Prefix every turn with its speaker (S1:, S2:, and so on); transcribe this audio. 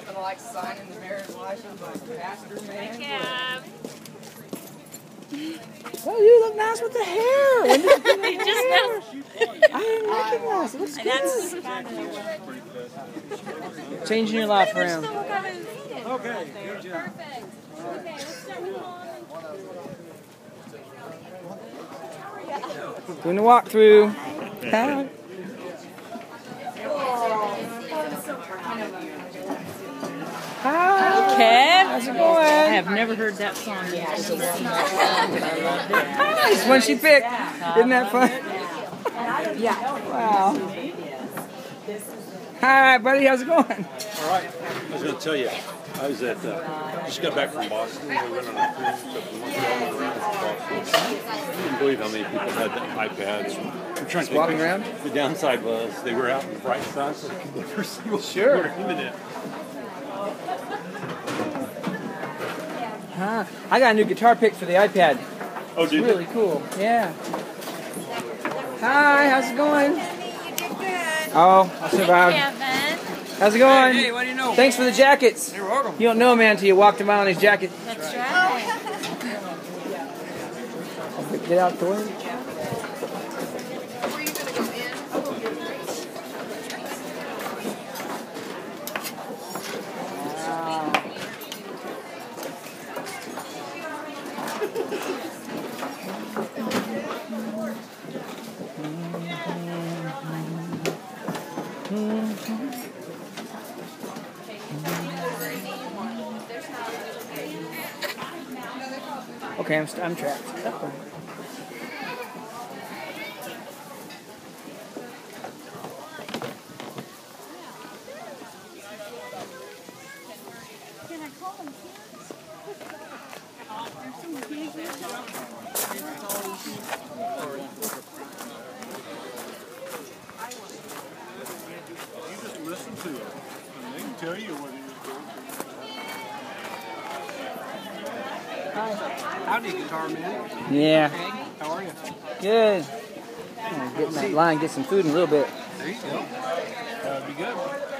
S1: Nothing like signing the marriage license like pastor man.
S2: Yeah.
S3: Oh, you look nice with the hair. When did you get the
S2: just
S3: hair? I didn't recognize it. Looks good.
S2: That's
S3: Changing your life around.
S4: Okay, good job.
S5: Perfect. Okay, let's start with Mom.
S3: Doing the walkthrough. Hi. Hi.
S2: Kev?
S3: How's it going?
S2: I have never heard that song yet.
S3: Nice one she picked. Isn't that fun? Yeah. Wow. Hi, buddy. How's it going?
S4: All right. I was going to tell you, I was at, uh, just got back from Boston. We went on a cruise trip and went around Boston. I couldn't believe how many people had the iPads. I'm trying to
S3: walking around?
S4: The downside was they were out in the bright sun, so you could never see what
S3: Sure.
S4: you were aiming at.
S3: Huh. I got a new guitar pick for the iPad.
S4: Oh,
S3: It's
S4: did
S3: really cool. Yeah. Hi, how's it going? Oh, I survived.
S2: Kevin.
S3: How's it going?
S1: Hey, what do you know?
S3: Thanks for the jackets.
S1: You're welcome.
S3: You don't know a man until you walk a mile in his jacket.
S2: That's right.
S3: Get out the way. Okay, I'm, st- I'm trapped.
S5: Can I call them?
S1: Howdy, guitar man.
S3: Yeah,
S1: How are you?
S3: good. I'm gonna get in that line, get some food in a little bit.
S1: There you go. That'd be good.